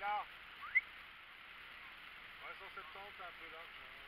là. Ouais, 170, c'est un peu large.